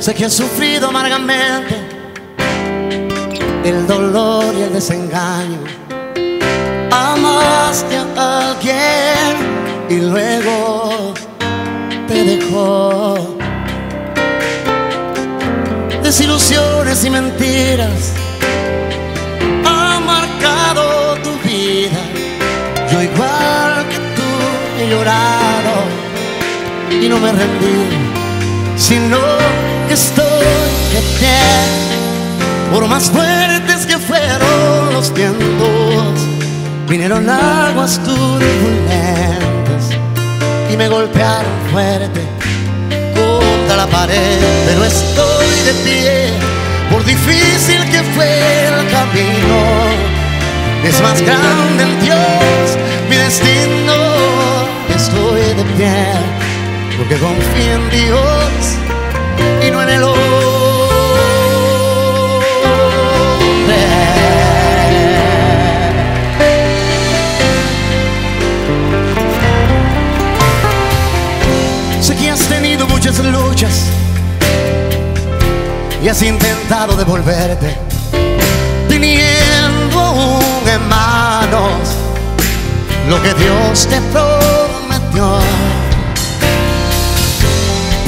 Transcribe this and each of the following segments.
Sé que has sufrido amargamente el dolor y el desengaño. Amaste a alguien y luego te dejó. Desilusiones y mentiras han marcado tu vida. Yo igual que tú he llorado y no me rendí, sino que estoy de pie. Por más fuertes que fueron los vientos, vinieron aguas turbulentas y me golpearon fuerte contra la pared. Pero estoy de pie, por difícil que fue el camino. Es más grande en Dios mi destino. Estoy de pie porque confío en Dios y has intentado devolverte, teniendo en manos lo que Dios te prometió.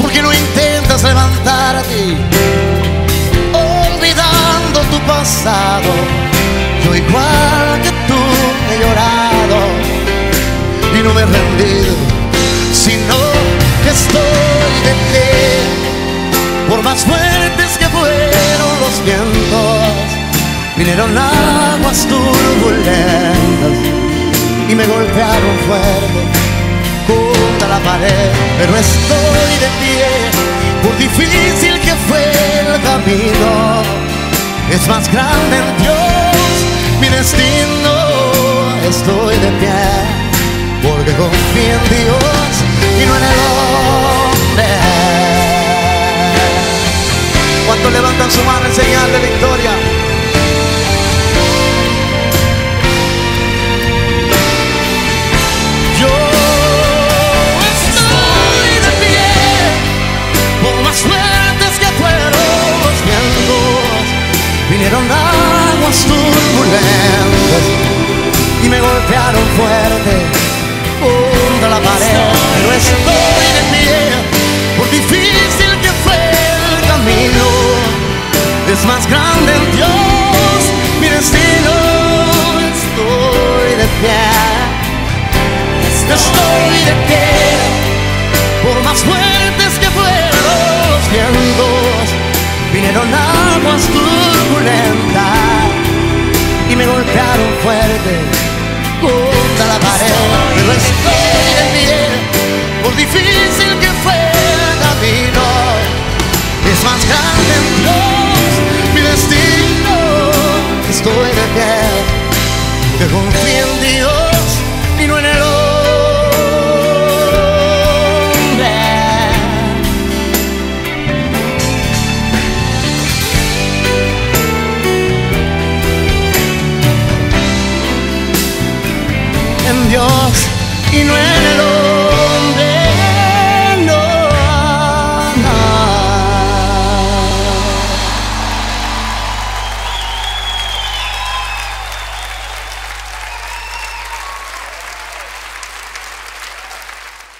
Porque no intentas levantarte olvidando tu pasado. Yo igual que tú he llorado y no me he rendido, sino que estoy de pie. Por más fuertes los vientos, vinieron aguas turbulentas y me golpearon fuerte contra la pared, pero estoy de pie, por difícil que fue el camino, es más grande en Dios mi destino, estoy de pie, porque confío en Dios y no en el levantan su mano en señal de victoria? Yo estoy de pie, por más fuertes que fueron los vientos, vinieron aguas turbulentas y me golpearon Estoy de pie. Por más fuertes que fueron los vientos, vinieron aguas turbulentas y me golpearon fuerte que confío en Dios y no en el hombre. En Dios y no en el hombre.